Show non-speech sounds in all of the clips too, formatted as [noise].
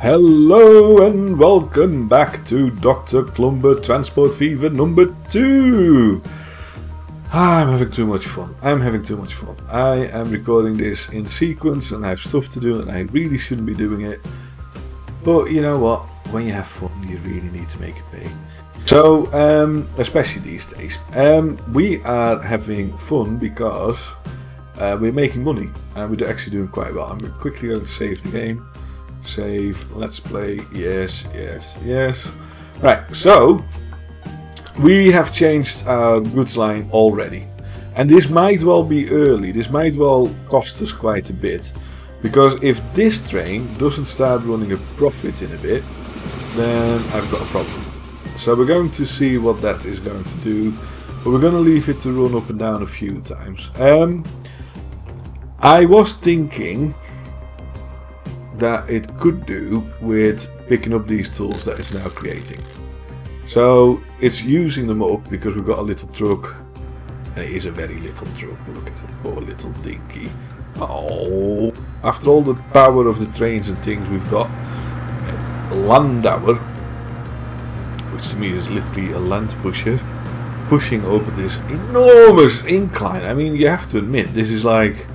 Hello and welcome back to Dr. Clumber Transport Fever number 2. Ah, I'm having too much fun. I'm having too much fun. I am recording this in sequence and I have stuff to do and I really shouldn't be doing it. But you know what? When you have fun, you really need to make it pay. So, um, especially these days, um, we are having fun because uh, we're making money and we're actually doing quite well. I'm quickly going to save the game. Save, let's play, yes, yes, yes. Right, so we have changed our goods line already. And this might well be early, this might well cost us quite a bit. Because if this train doesn't start running a profit in a bit, then I've got a problem. So we're going to see what that is going to do. But we're going to leave it to run up and down a few times. Um, I was thinking that it could do with picking up these tools that it's now creating. So it's using them up because we've got a little truck and it is a very little truck. Look at that poor little dinky. Oh, after all the power of the trains and things we've got, Landauer, which to me is literally a land pusher, pushing up this enormous incline. I mean, you have to admit, this is like,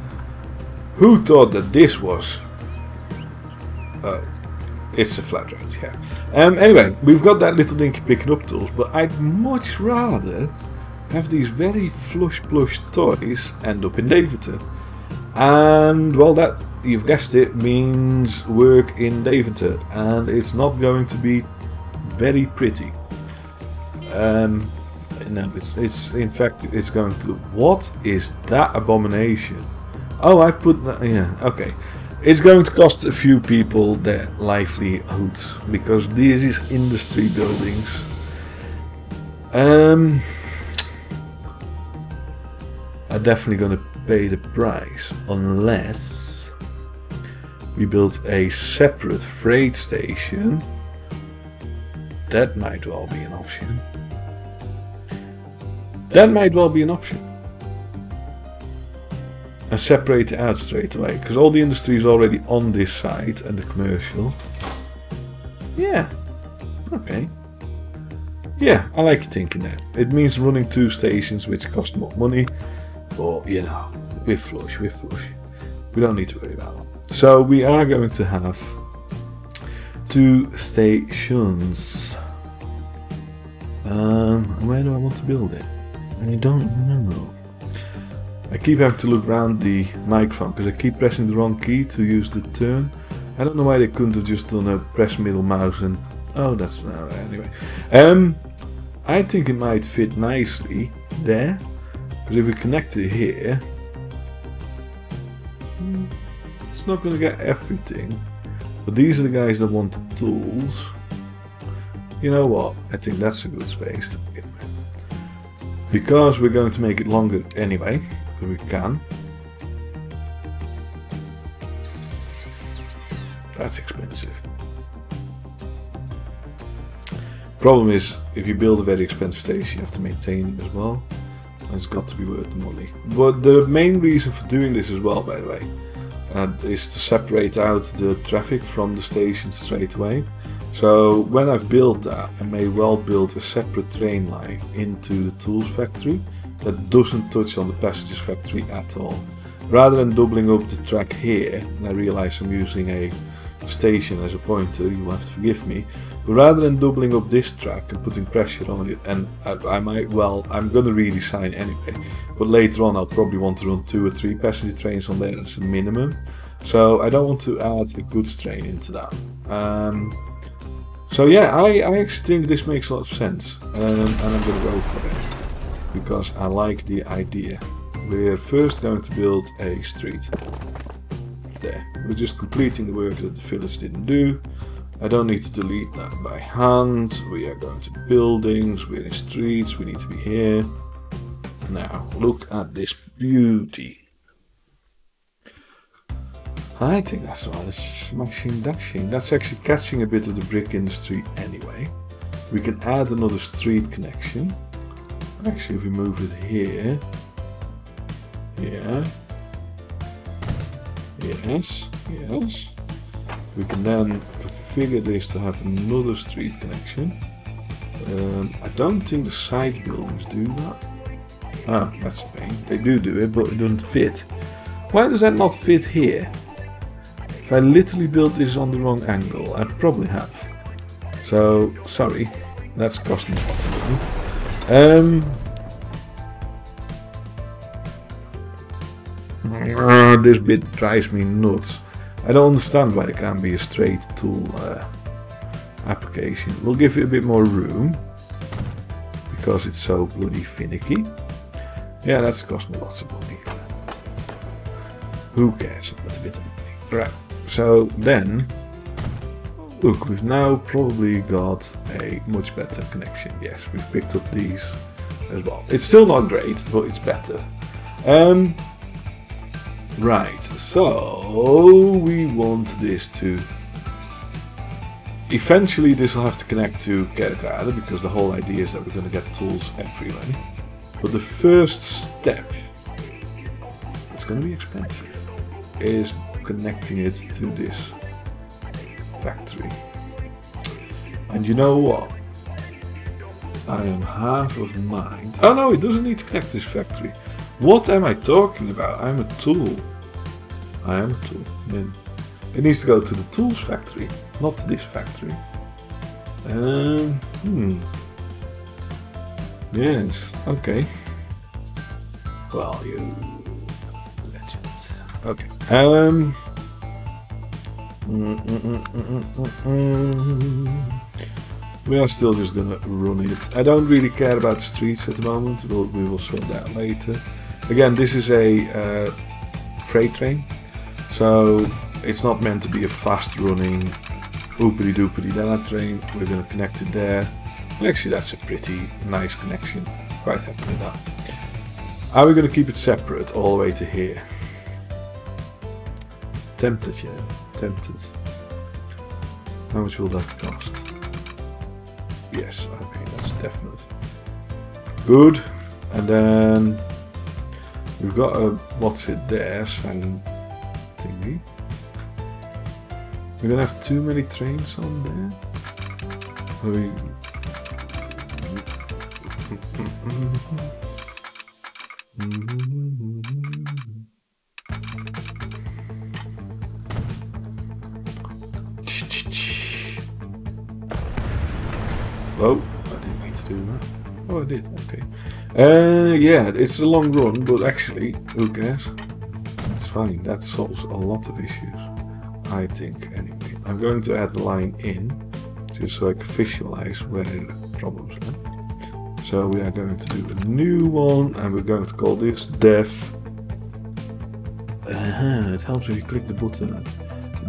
who thought that this was uh, it's a flat rate, yeah. Um, anyway, we've got that little dinky picking up tools, but I'd much rather have these very flush plush toys end up in Deventer. And, well, that, you've guessed it, means work in Deventer. And it's not going to be very pretty. Um, no, it's, it's, in fact, it's going to, what is that abomination? Oh, I put that, yeah, okay. It's going to cost a few people their livelihoods because this is industry buildings. Um, I'm definitely going to pay the price unless we build a separate freight station. That might well be an option. That might well be an option and separate it out straight away because all the industry is already on this side and the commercial. Yeah, okay. Yeah, I like thinking that. It means running two stations which cost more money, but you know, we're flush, we're flush. We don't need to worry about that. So we are going to have two stations. Um, where do I want to build it? I don't know. I keep having to look around the microphone because I keep pressing the wrong key to use the turn. I don't know why they couldn't have just done a press middle mouse and... Oh, that's... Uh, anyway. Um, I think it might fit nicely there. But if we connect it here... It's not going to get everything. But these are the guys that want the tools. You know what? I think that's a good space to. Because we're going to make it longer anyway we can. That's expensive. Problem is, if you build a very expensive station, you have to maintain it as well. And it's got to be worth the money. But the main reason for doing this as well, by the way, uh, is to separate out the traffic from the station straight away. So when I've built that, I may well build a separate train line into the tools factory that doesn't touch on the passengers factory at all. Rather than doubling up the track here, and I realize I'm using a station as a pointer, you have to forgive me, but rather than doubling up this track and putting pressure on it, and I, I might, well, I'm gonna redesign anyway, but later on I'll probably want to run two or three passenger trains on there as a minimum, so I don't want to add a goods train into that. Um, so yeah, I, I actually think this makes a lot of sense, um, and I'm gonna go for it because I like the idea. We're first going to build a street. There. We're just completing the work that the village didn't do. I don't need to delete that by hand. We are going to buildings, we're in streets, we need to be here. Now, look at this beauty. I think that's rather smashing dashing. That's actually catching a bit of the brick industry anyway. We can add another street connection. Actually, if we move it here, yeah, yes, yes, we can then configure this to have another street connection. Um, I don't think the side buildings do that. Ah, that's a pain. They do do it, but it doesn't fit. Why does that not fit here? If I literally built this on the wrong angle, I probably have. So, sorry, that's cost me. Um, uh, this bit drives me nuts. I don't understand why there can't be a straight tool uh, application. We'll give it a bit more room because it's so bloody finicky. Yeah, that's cost me lots of money. Who cares about a bit of money? Right, so then, look, we've now probably got a much better connection. Yes, we've picked up these as well. It's still not great, but it's better. Um, right, so we want this to eventually this will have to connect to Kerkrade because the whole idea is that we're going to get tools everywhere. But the first step, it's going to be expensive, is connecting it to this And you know what? I am half of mind. Oh no, it doesn't need to connect to this factory. What am I talking about? I'm a tool. I am a tool. it needs to go to the tools factory, not to this factory. Um, hmm. Yes, okay. Well, you legend. Okay. Um. Mm mm mm, we are still just gonna run it. I don't really care about streets at the moment. We'll, we will sort that later. Again, this is a uh, freight train, so it's not meant to be a fast running oopity doopity dana train. We're gonna connect it there. Actually, that's a pretty nice connection. Quite happy with that. Are we to keep it separate all the way to here? Tempted. Tempted. How much will that cost? Yes, okay, that's definite. Good. And then we've got a what's it there, sang thingy. We're gonna have too many trains on there. Are we [laughs] Oh, I didn't mean to do that. Oh, I did. Okay. Uh, yeah, it's a long run, but actually, who cares? It's fine. That solves a lot of issues. I think, anyway. I'm going to add the line in, just so I can visualize where the problems are. So we are going to do a new one and we're going to call this dev. Uh -huh, it helps if you click the button.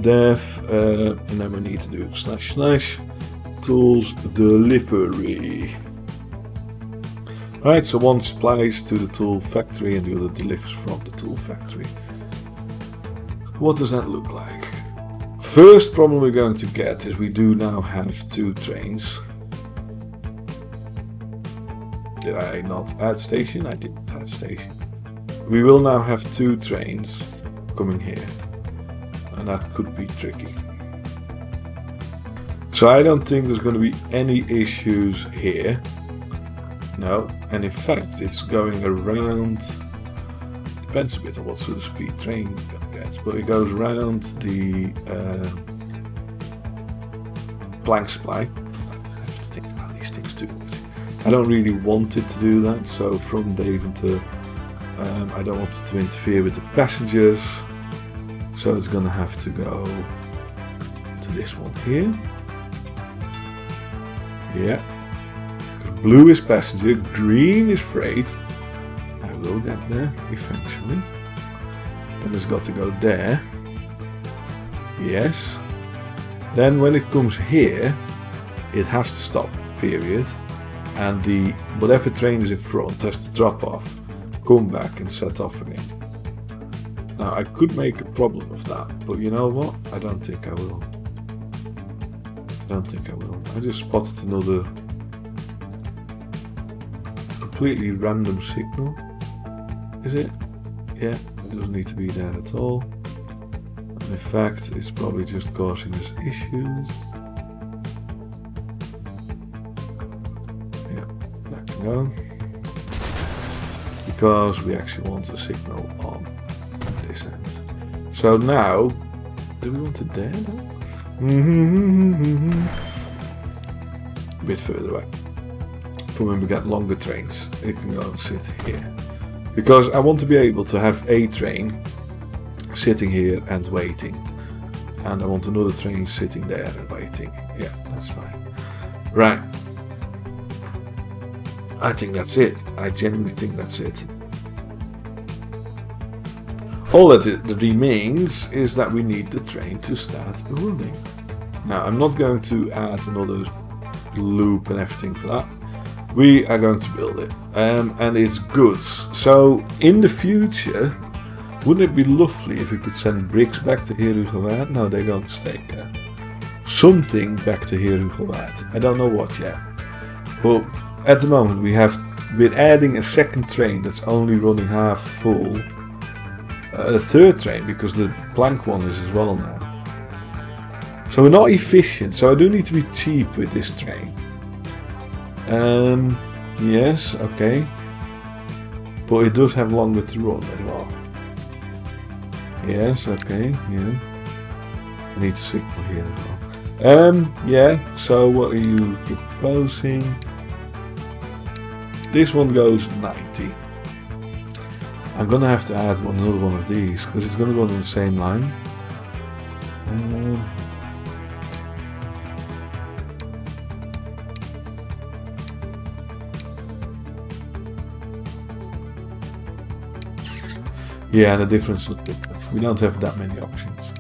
Dev, uh, and then we need to do slash slash tools delivery. Right, so one supplies to the tool factory and the other delivers from the tool factory. What does that look like? First problem we're going to get is we do now have two trains did I not add station? I didn't add station. We will now have two trains coming here. And that could be tricky. So I don't think there's going to be any issues here. No, and in fact it's going around, depends a bit on what sort of speed train gets, but it goes around the uh, plank supply. I have to think about these things too. I don't really want it to do that, so from Deventer, um, I don't want it to interfere with the passengers, so it's gonna have to go to this one here. Yeah, Because blue is passenger, green is freight. I will get there eventually. Then it's got to go there. Yes. Then when it comes here, it has to stop, period and the whatever train is in front has to drop off, come back and set off again. Now I could make a problem of that, but you know what? I don't think I will. I don't think I will. I just spotted another completely random signal. Is it? Yeah, it doesn't need to be there at all. In fact, it's probably just causing us issues. Yeah, that can go. Because we actually want a signal on this end. So now, do we want it there now? A bit further away. For when we get longer trains, it can go and sit here. Because I want to be able to have a train sitting here and waiting. And I want another train sitting there and waiting. Yeah, that's fine. Right. I think that's it. I genuinely think that's it. All that remains is that we need the train to start running. Now, I'm not going to add another loop and everything for that. We are going to build it. Um, and it's good. So, in the future, wouldn't it be lovely if we could send bricks back to Heerhugowaard? No, they're going to stay there. Something back to Heerhugowaard. I don't know what yet. But at the moment we have, we're adding a second train that's only running half full. A third train because the plank one is as well now. So we're not efficient, so I do need to be cheap with this train. Um, yes, okay. But it does have longer to run as well. Yes, okay, yeah. I need to signal here as well. Um, yeah, so what are you proposing? This one goes 90. I'm gonna have to add another one of these, because it's gonna go on the same line. Um, yeah, the difference is we don't have that many options.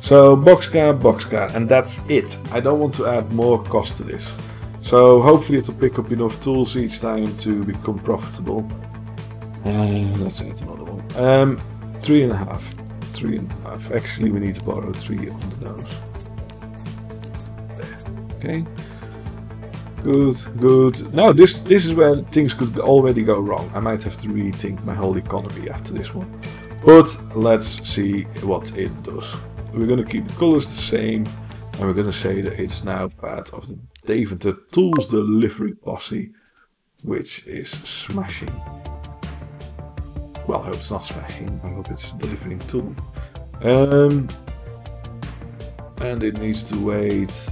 So boxcar, boxcar, and that's it. I don't want to add more cost to this. So hopefully it'll pick up enough tools each time to become profitable. Let's add another one. Um, three and a half. Three and a half. Actually, we need to borrow three on the nose. There. Okay. Good, good. Now this this is where things could already go wrong. I might have to rethink my whole economy after this one. But let's see what it does. We're going to keep the colors the same and we're going to say that it's now part of the Deventer Tools Delivery Posse, which is smashing. Well, I hope it's not smashing, I hope it's delivering tool. Um, and it needs to wait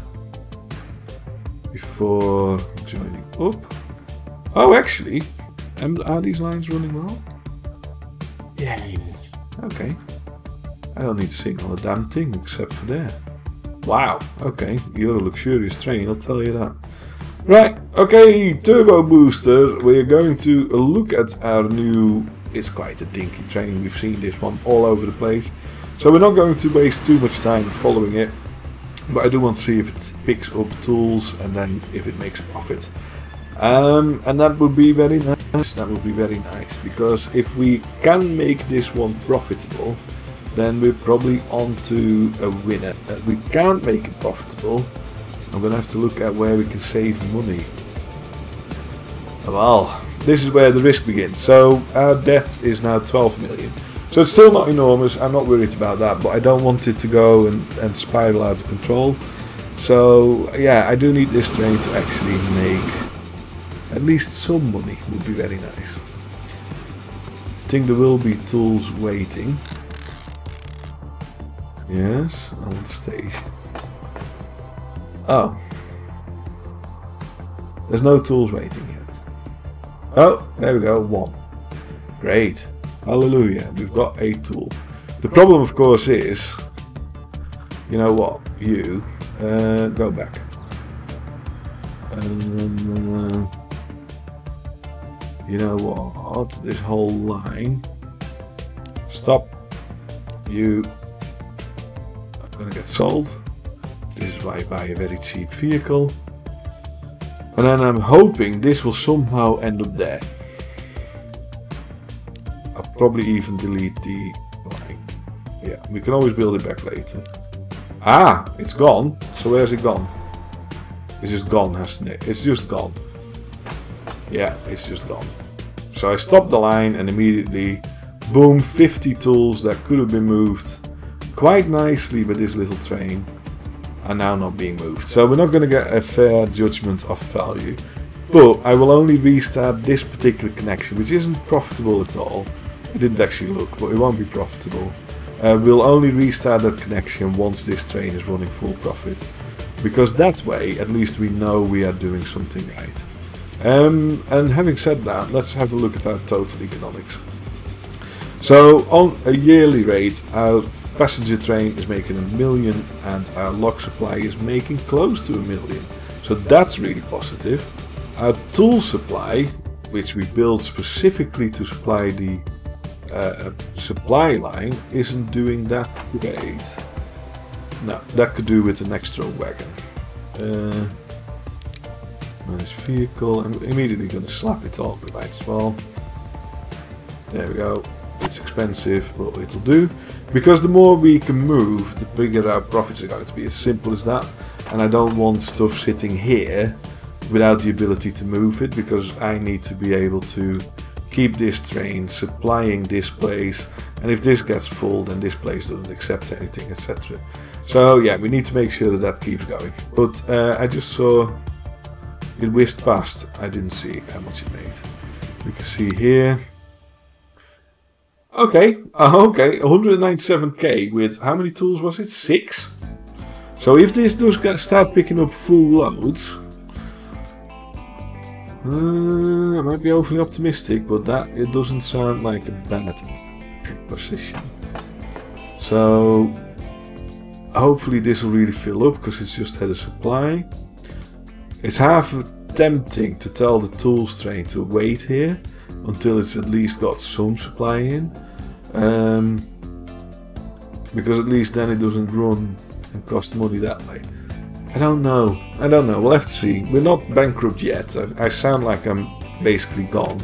before joining up. Oh, actually, are these lines running well? Yeah. Okay. I don't need to signal a damn thing except for there. Wow, okay, you're a luxurious train, I'll tell you that. Right, okay, Turbo Booster, we're going to look at our new... It's quite a dinky train, we've seen this one all over the place. So we're not going to waste too much time following it. But I do want to see if it picks up tools and then if it makes profit. Um, and that would be very nice, that would be very nice. Because if we can make this one profitable, then we're probably on to a winner. If we can't make it profitable, I'm going to have to look at where we can save money. Well, this is where the risk begins. So our debt is now 12 million. So it's still not enormous, I'm not worried about that, but I don't want it to go and, and spiral out of control. So yeah, I do need this train to actually make at least some money, would be very nice. I think there will be tools waiting. Yes, on the station. Oh. There's no tools waiting yet. Oh, there we go, one. Great. Hallelujah, we've got a tool. The problem, of course, is, you know what, you, uh, go back. Um, you know what, this whole line, stop, you are gonna get sold. This is why I buy a very cheap vehicle. And then I'm hoping this will somehow end up there. I'll probably even delete the line. Yeah, we can always build it back later. Ah, it's gone. So where's it gone? It's just gone, hasn't it? It's just gone. Yeah, it's just gone. So I stopped the line and immediately, boom, 50 tools that could have been moved quite nicely with this little train are now not being moved. So we're not going to get a fair judgment of value. But I will only restart this particular connection, which isn't profitable at all. I didn't actually look, but it won't be profitable. Uh, we'll only restart that connection once this train is running full profit. Because that way, at least we know we are doing something right. Um, and having said that, let's have a look at our total economics. So on a yearly rate, our passenger train is making a million and our log supply is making close to a million. So that's really positive. Our tool supply, which we built specifically to supply the uh, supply line, isn't doing that great. Now, that could do with an extra wagon. Uh, nice vehicle. I'm immediately going to slap it on, we might as well. There we go. It's expensive, but it'll do. Because the more we can move, the bigger our profits are going to be. As simple as that. And I don't want stuff sitting here without the ability to move it, because I need to be able to keep this train supplying this place and if this gets full then this place doesn't accept anything etc so yeah we need to make sure that that keeps going but uh, I just saw it whisked past I didn't see how much it made we can see here okay uh, okay 197k with how many tools was it six so if this does start picking up full loads uh, I might be overly optimistic, but that it doesn't sound like a bad position. So hopefully this will really fill up because it's just had a supply. It's half tempting to tell the tools train to wait here until it's at least got some supply in. Um, because at least then it doesn't run and cost money that way. I don't know. I don't know. We'll have to see. We're not bankrupt yet. I, I sound like I'm basically gone.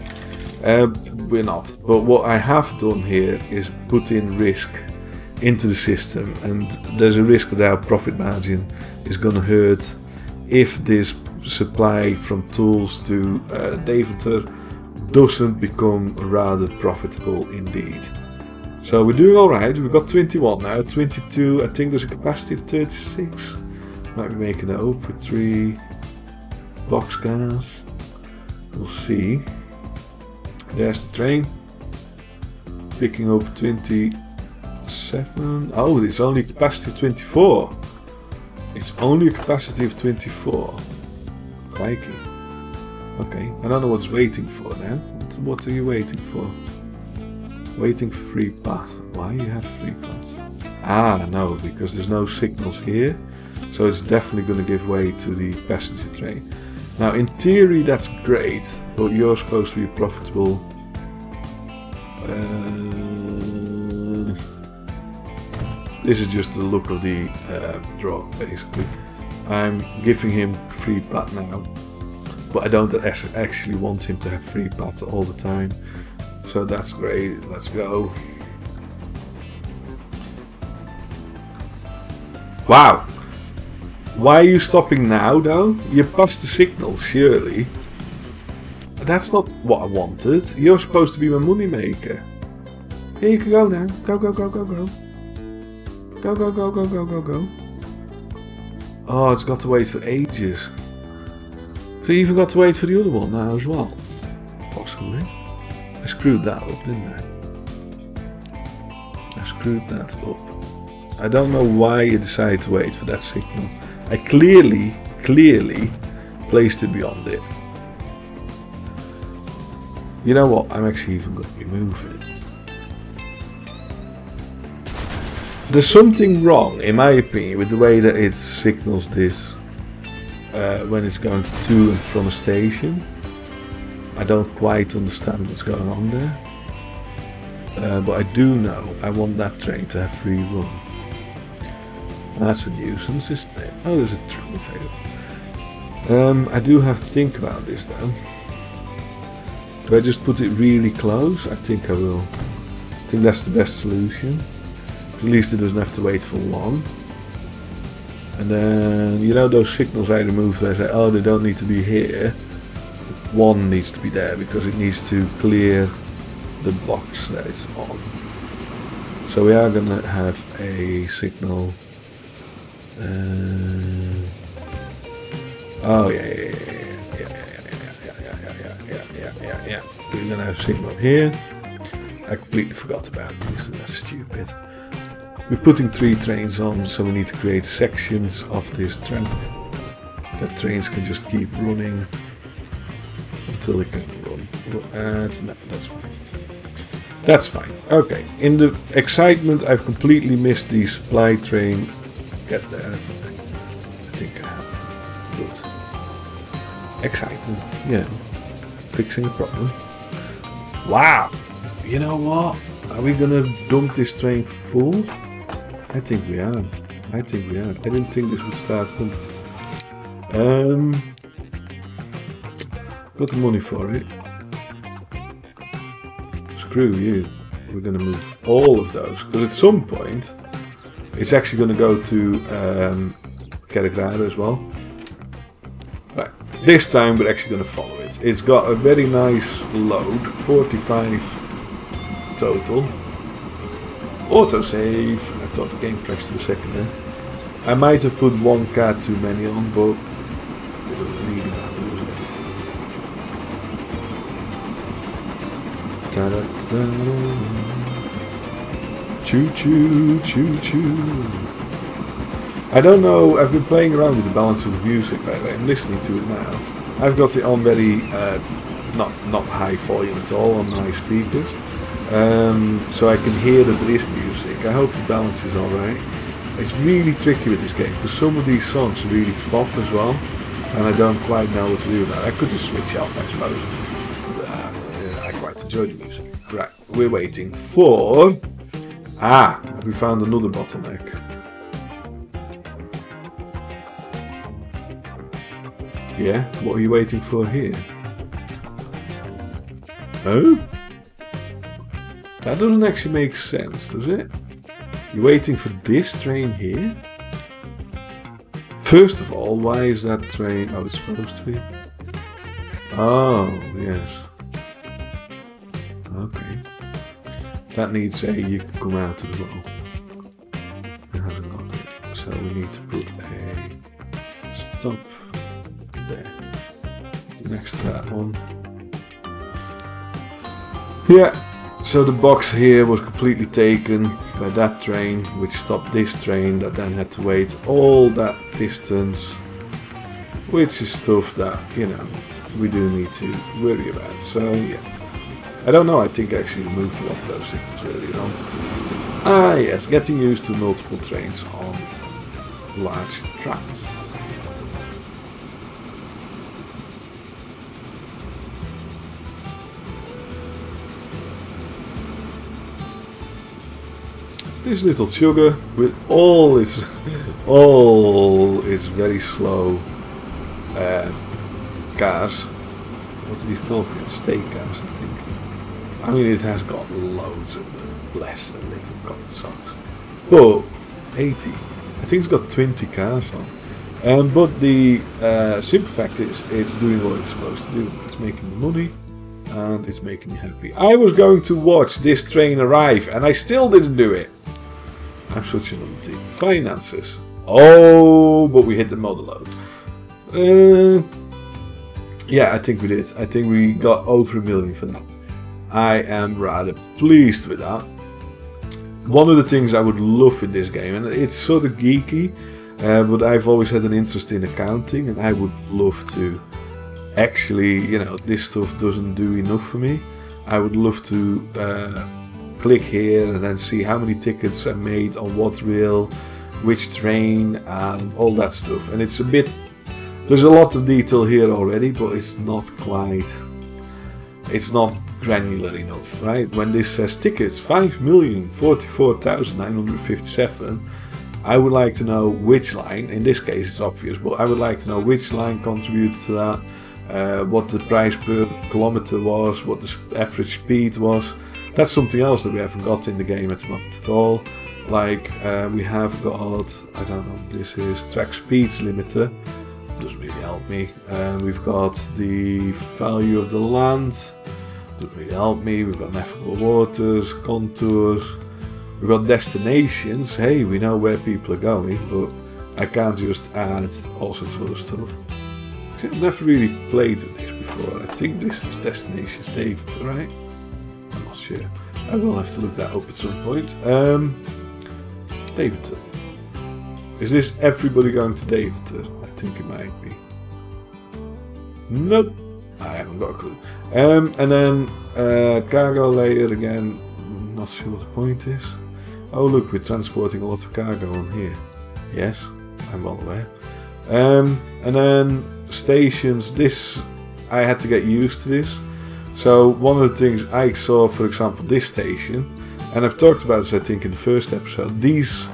Uh, we're not. But what I have done here is put in risk into the system, and there's a risk that our profit margin is going to hurt if this supply from tools to uh, doesn't become rather profitable indeed. So we're doing alright, we've got 21 now, 22, I think there's a capacity of 36. Might be making it up with three boxcars. We'll see. There's the train. Picking up 27. Oh, it's only capacity of 24. It's only a capacity of 24. Crikey. Okay, I don't know what's waiting for now. What are you waiting for? Waiting for free path. Why you have free paths? Ah, no, because there's no signals here. So it's definitely going to give way to the passenger train. Now in theory that's great, but you're supposed to be profitable. Uh, this is just the look of the uh, draw basically. I'm giving him free pat now, but I don't actually want him to have free pat all the time. So that's great, let's go. Wow, why are you stopping now, though? You passed the signal, surely. That's not what I wanted. You're supposed to be my money maker. Here you can go now. Go, go, go, go, go. Go, go, go, go, go, go, go. Oh, it's got to wait for ages. So you even got to wait for the other one now as well? Possibly. I screwed that up, didn't I? I screwed that up. I don't know why you decided to wait for that signal. I clearly, clearly placed it beyond it. You know what? I'm actually even going to remove it. There's something wrong, in my opinion, with the way that it signals this uh, when it's going to and from a station. I don't quite understand what's going on there. Uh, but I do know I want that train to have free run. That's a nuisance, isn't it? Oh, there's a travel fail. Um, I do have to think about this though. Do I just put it really close? I think I will. I think that's the best solution. At least it doesn't have to wait for long. And then, you know those signals I removed where I say, oh, they don't need to be here. One needs to be there because it needs to clear the box that it's on. So we are gonna have a signal. Uh, oh yeah, yeah, yeah, yeah, yeah, yeah, yeah, yeah, yeah, yeah. We're gonna have a signal here. I completely forgot about this. That's stupid. We're putting three trains on, so we need to create sections of this track. That trains can just keep running until they can run. And no, that's fine. That's fine. Okay. In the excitement, I've completely missed the supply train. Get there. I think I have. Good. Excitement. Know. Fixing a problem. Wow. You know what? Are we gonna dump this train full? I think we are. I think we are. I didn't think this would start. Um, got the money for it screw you. We're going to move all of those. Because at some point, it's actually going to go to um, as well. Right. This time we're actually going to follow it. It's got a very nice load. 45 total. Autosave. Thought game crashed for a second there. I might have put one card too many on, but Da -da -da choo choo, choo choo. I don't know, I've been playing around with the balance of the music by the way, I'm listening to it now. I've got it on very, uh, not, not high volume at all on my speakers. Um, so I can hear that there is music. I hope the balance is alright. It's really tricky with this game because some of these songs really pop as well and I don't quite know what to do now. I could just switch off I suppose Uh, I quite enjoy the music. Right, we're waiting for... Ah, we found another bottleneck. Yeah, what are you waiting for here? Oh? That doesn't actually make sense, does it? You're waiting for this train here? First of all, why is that train... Oh, it's supposed to be... Oh, yes. Okay. That needs a you can come out as well. It hasn't got it. So we need to put a stop there. Next to that one. Yeah, so the box here was completely taken by that train, which stopped this train that then had to wait all that distance, which is stuff that, you know, we do need to worry about. So, yeah. I don't know, I think I actually removed a lot of those signals earlier on. Ah yes, getting used to multiple trains on large tracks. This little sugar with all its all its very slow uh, cars. What are these called? State cars, I think. I mean, it has got loads of them, bless the little god songs. But 80, I think it's got 20 cars on. Um, but the uh, simple fact is, it's doing what it's supposed to do. It's making money, and it's making me happy. I was going to watch this train arrive, and I still didn't do it. Numpty. Finances. Oh, but we hit the model load. Uh, yeah, I think we did. I think we got over a million for that. I am rather pleased with that. One of the things I would love in this game, and it's sort of geeky, uh, but I've always had an interest in accounting, and I would love to actually, you know, this stuff doesn't do enough for me. I would love to uh, click here and then see how many tickets I made on what rail, which train, and all that stuff. And it's a bit, there's a lot of detail here already, but it's not quite, it's not granular enough, right? When this says tickets 5,044,957, I would like to know which line, in this case it's obvious, but I would like to know which line contributed to that, uh, what the price per kilometer was, what the average speed was. That's something else that we haven't got in the game at the moment at all. Like uh, we have got, I don't know, this is track speeds limiter, doesn't really help me. And uh, we've got the value of the land, doesn't really help me. We've got navigable waters, contours. We've got destinations. Hey, we know where people are going, but I can't just add all sorts of other stuff. I've never really played with this before. I think this is Destinations David, right? Sure. I will have to look that up at some point. Um, David. Is this everybody going to David? I think it might be. Nope. I haven't got a clue. Um, and then uh, cargo layer again. Not sure what the point is. Oh look, we're transporting a lot of cargo on here. Yes, I'm well aware. Um, and then stations. This I had to get used to this. So one of the things I saw, for example, this station, and I've talked about this I think in the first episode. These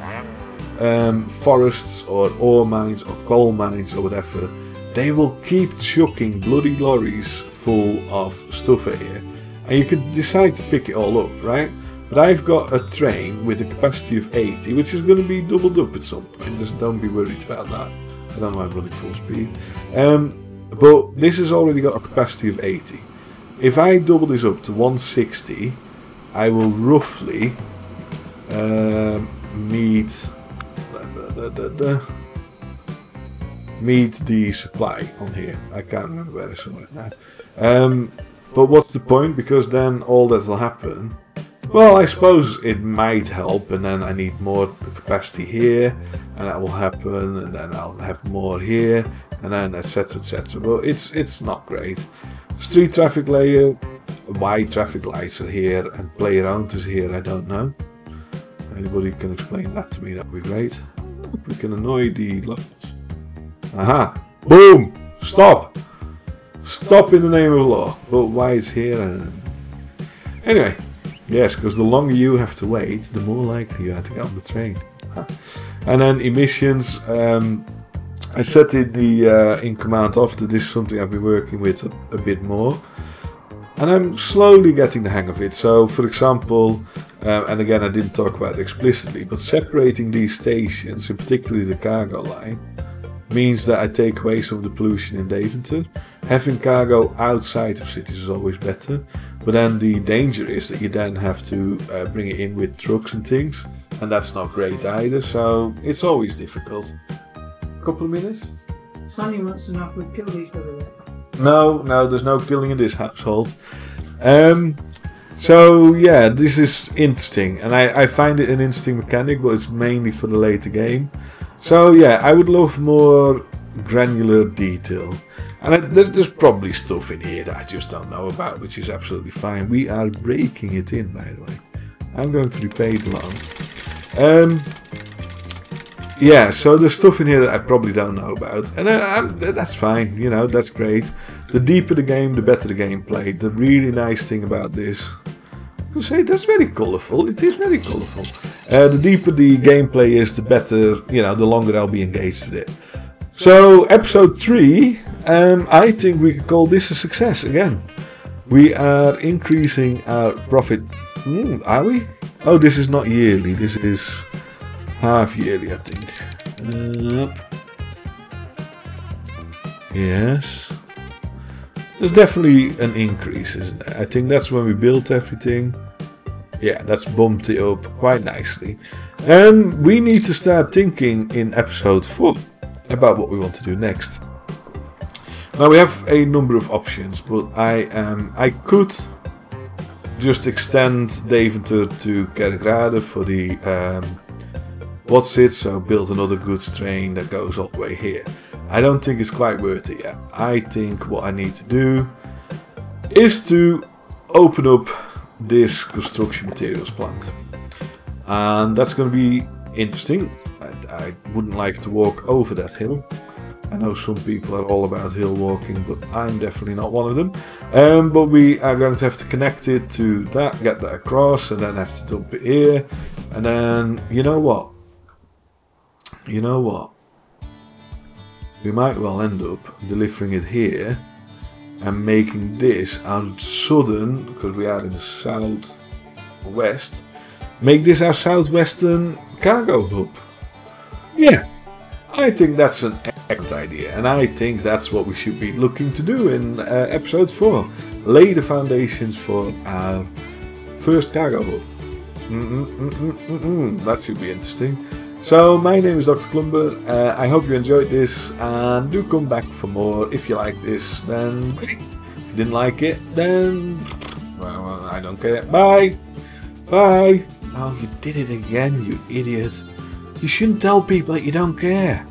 um, forests or ore mines or coal mines or whatever, they will keep chucking bloody lorries full of stuff at you, and you could decide to pick it all up, right? But I've got a train with a capacity of 80, which is going to be doubled up at some point. Just don't be worried about that. I don't know I'm running full speed. Um, but this has already got a capacity of 80. If I double this up to 160, I will roughly uh, meet meet the supply on here. I can't remember where it's somewhere. Um, but what's the point? Because then all that will happen well, I suppose it might help, and then I need more capacity here, and that will happen, and then I'll have more here, and then etc. etc. But it's it's not great. Street traffic layer, why traffic lights are here and player owned is here, I don't know. Anybody can explain that to me, that would be great. We can annoy the locals. Aha! Boom! Stop! Stop in the name of law. But why it's here? Anyway, Yes, because the longer you have to wait, the more likely you are to get on the train. and then emissions. Um, I said in the uh, in command that this is something I've been working with a, a, bit more, and I'm slowly getting the hang of it. So, for example, uh, and again I didn't talk about it explicitly, but separating these stations, in particularly the cargo line, means that I take away some of the pollution in Deventer. Having cargo outside of cities is always better, but then the danger is that you then have to uh, bring it in with trucks and things, and that's not great either. So it's always difficult. Couple of minutes. Sonny wants to know if we killed each other. No, no, there's no killing in this household. Um, so yeah, this is interesting, and I, I find it an interesting mechanic, but it's mainly for the later game. So yeah, I would love more granular detail. And I, there's, there's, probably stuff in here that I just don't know about, which is absolutely fine. We are breaking it in, by the way. I'm going to repay the loan. Um, yeah, so there's stuff in here that I probably don't know about, and I, I, that's fine. You know, that's great. The deeper the game, the better the gameplay. The really nice thing about this, I say that's very colourful. It is very colourful. Uh, the deeper the gameplay is, the better. You know, the longer I'll be engaged with it. So, episode 3, um, I think we could call this a success again. We are increasing our profit. Mm, are we? Oh, this is not yearly, this is half yearly, I think. Uh, yes. There's definitely an increase, isn't there? I think that's when we built everything. Yeah, that's bumped it up quite nicely. And we need to start thinking in episode 4 about what we want to do next. Now we have a number of options, but I um, I could just extend Deventer to Kerkrade for the um, what's it, so build another goods train that goes all the way here. I don't think it's quite worth it yet. I think what I need to do is to open up this construction materials plant. And that's going to be interesting I wouldn't like to walk over that hill. I know some people are all about hill walking, but I'm definitely not one of them. Um, but we are going to have to connect it to that, get that across, and then have to dump it here. And then, you know what? You know what? We might well end up delivering it here and making this our southern, because we are in the southwest, make this our southwestern cargo hub. Yeah, I think that's an excellent idea, and I think that's what we should be looking to do in uh, episode 4 lay the foundations for our first cargo hub. Mm-mm-mm-mm-mm. That should be interesting. So, my name is Dr. Clumber. Uh, I hope you enjoyed this and do come back for more. If you like this, then great. If you didn't like it, then. Well, I don't care. Bye! Bye! Oh, you did it again, you idiot. You shouldn't tell people that you don't care.